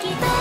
きっと